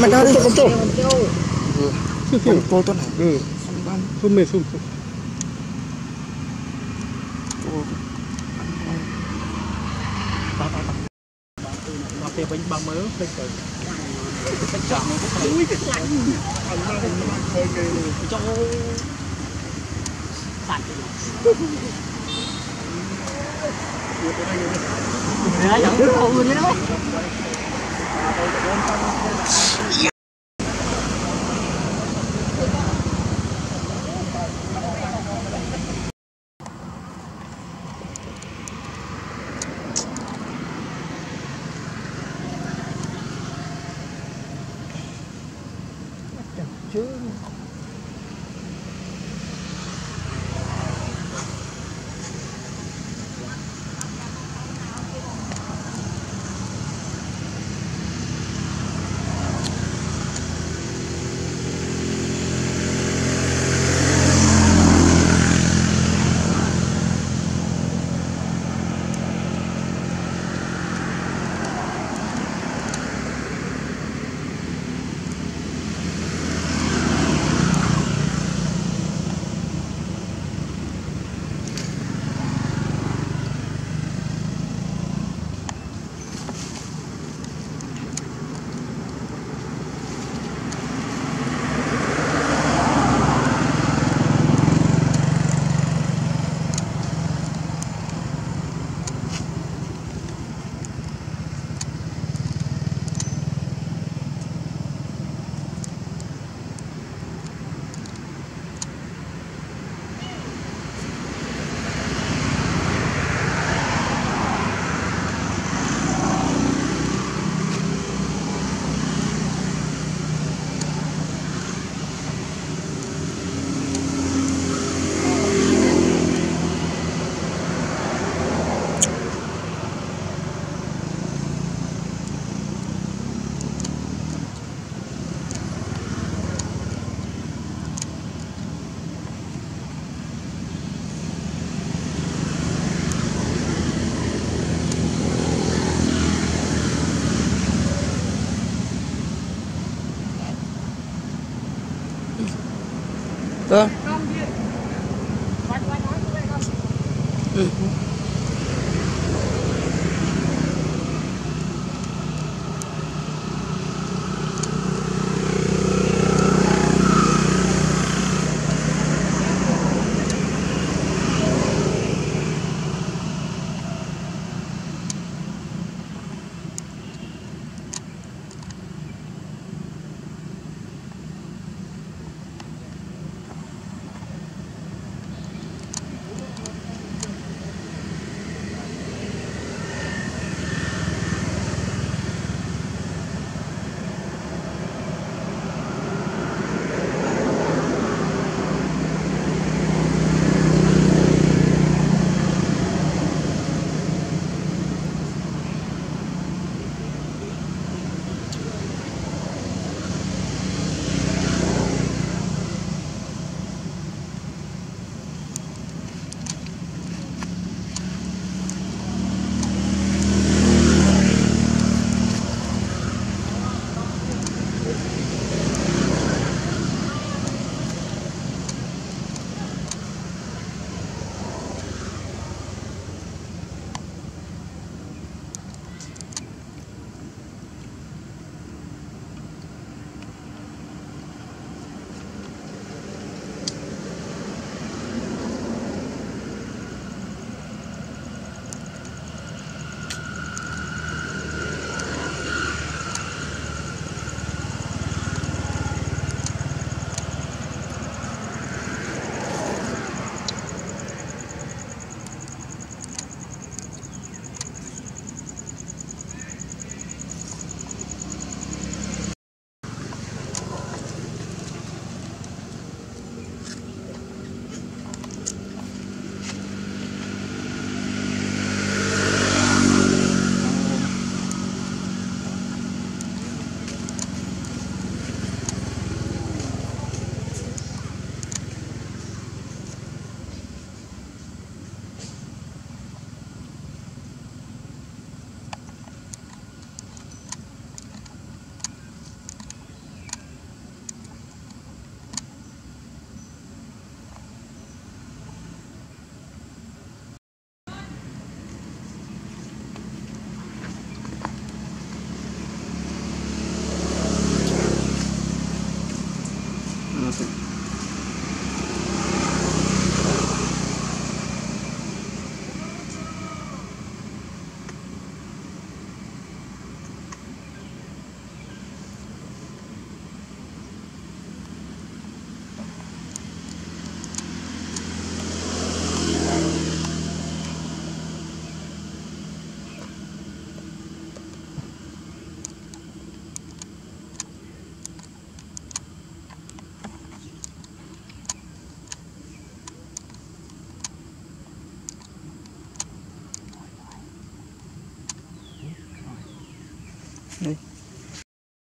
Mặt nào đi. Con trâu Con trâu. Tuần này Ừ. Không mệt không Hãy subscribe cho kênh Ghiền Mì Gõ Để không bỏ lỡ những video hấp dẫn สัตว์เหลืออย่างที่ผมเลยนะ security. ឃើញ Okay.